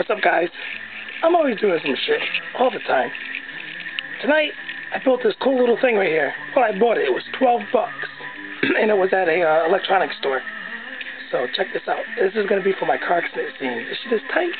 What's up, guys? I'm always doing some shit, all the time. Tonight, I built this cool little thing right here. Well, I bought it. It was 12 bucks, and it was at a uh, electronics store. So check this out. This is gonna be for my car accident scene. This shit is tight.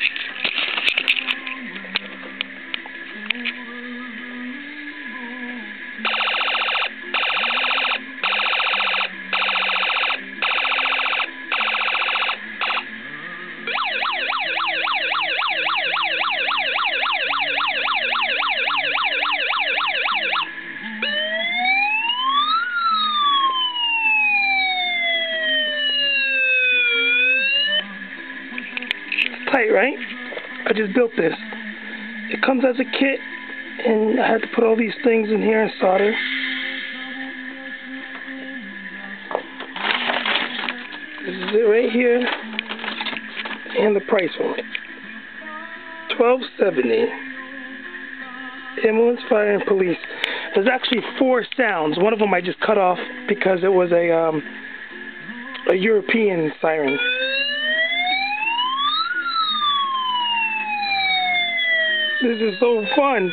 Tight, right? I just built this. It comes as a kit, and I had to put all these things in here and solder. This is it right here, and the price on it. Twelve seventy. Ambulance, fire, and police. There's actually four sounds. One of them I just cut off because it was a um, a European siren. This is so fun.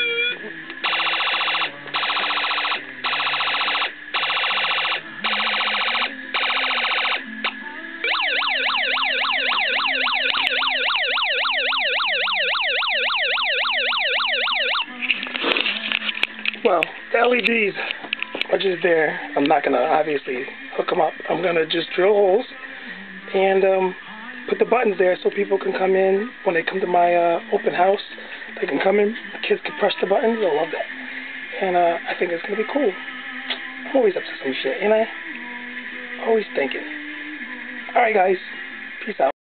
Well, the LEDs are just there. I'm not going to obviously hook them up. I'm going to just drill holes and um, put the buttons there so people can come in when they come to my uh, open house. They can come in, kids can press the button, they'll love that. And uh, I think it's going to be cool. I'm always up to some shit, ain't I? Always thinking. Alright guys, peace out.